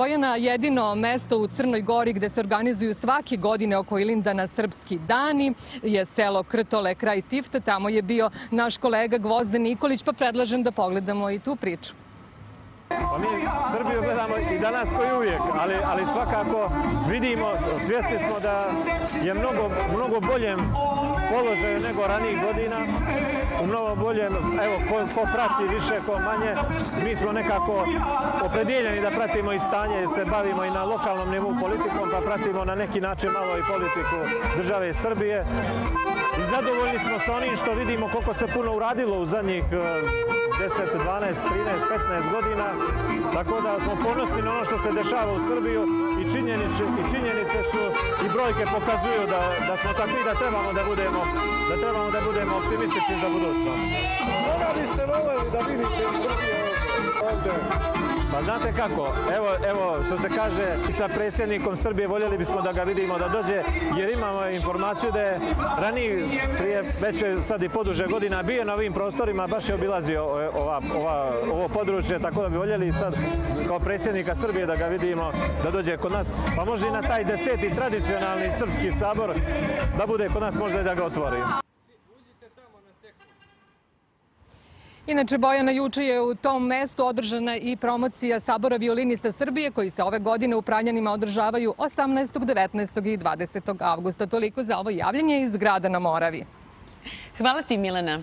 Bojana, jedino mesto u Crnoj Gori gde se organizuju svake godine oko Ilindana srpski dani je selo Krtole kraj Tifta. Tamo je bio naš kolega Gvozden Nikolić, pa predlažem da pogledamo i tu priču. Pa mi Srbiju gledamo i danas koji uvijek, ali, ali svakako vidimo, svjesni smo da je mnogo, mnogo boljem položaju nego ranijih godina, u mnogo boljem, evo, ko, ko prati više, ko manje, mi smo nekako opredijeljeni da pratimo i stanje, se bavimo i na lokalnom nivou politikom, pa pratimo na neki način malo i politiku države Srbije. I zadovoljni smo sa onim što vidimo koliko se puno uradilo u zadnjih 10, 12, 13, 15 godina. Tako da smo ponosni na ono što se dešava u Srbiju i činjenice, i činjenice su i brojke pokazuju da, da smo takvi da trebamo da budemo, da trebamo da budemo optimistični za budućnost. Koga biste voljeli da vidite u Srbiji ovdje? Pa znate kako, evo, evo što se kaže sa predsjednikom Srbije voljeli bismo da ga vidimo da dođe jer imamo informaciju da je raniji prije već sad i poduže godina bio na ovim prostorima, baš je obilazio ova, ova, ovo područje, tako da bi voljeli sad kao predsjednika Srbije da ga vidimo da dođe kod nas, pa može i na taj deseti tradicionalni srpski sabor da bude kod nas možda i da ga otvori. Inače, Bojana, juče je u tom mestu održana i promocija Sabora violinista Srbije, koji se ove godine u Pranjanima održavaju 18., 19. i 20. avgusta. Toliko za ovo javljanje iz grada na Moravi. Hvala ti, Milena.